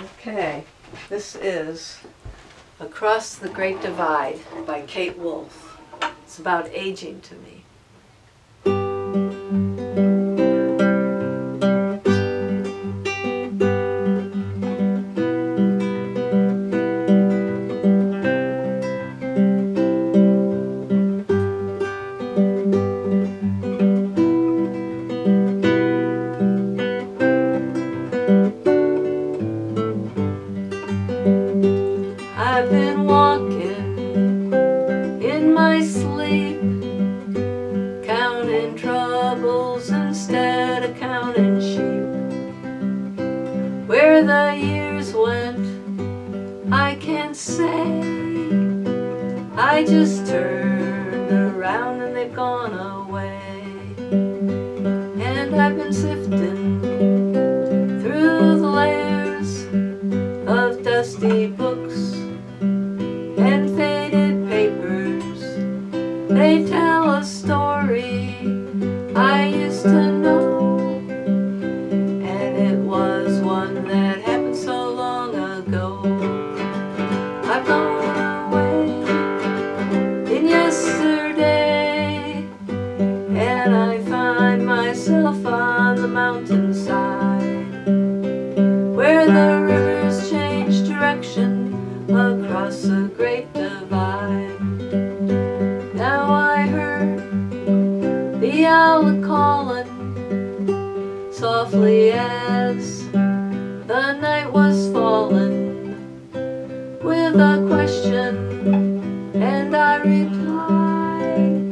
Okay, this is Across the Great Divide by Kate Wolf. It's about aging to me. Counting sheep. Where the years went, I can't say. I just turned around and they've gone away. And I've been sifting through the layers of dusty books and faded papers. They tell a story I used to across the great divide. Now I heard the owl calling softly as the night was falling with a question, and I replied,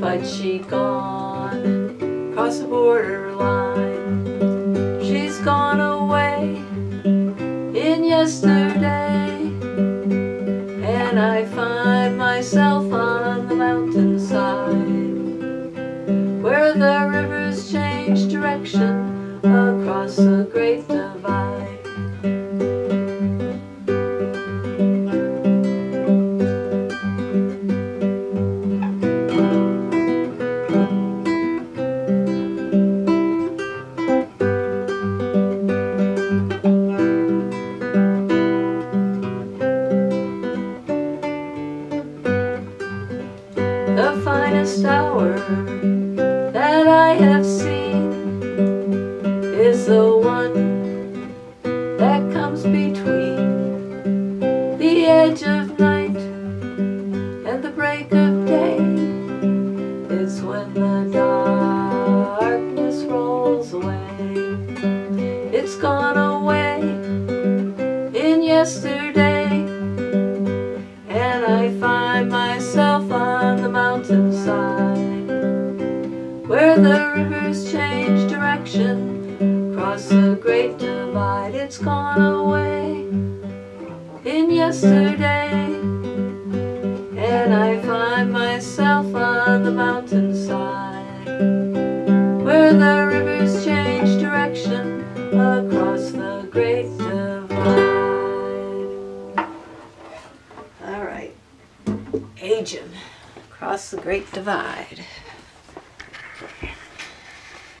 but she gone across the borderline. She's gone away in yesterday, the great divide. The finest hour that I have seen the one that comes between the edge of night and the break of day. It's when the darkness rolls away. It's gone away in yesterday, across the great divide. It's gone away in yesterday, and I find myself on the mountainside where the rivers change direction across the great divide. All right, aging across the great divide.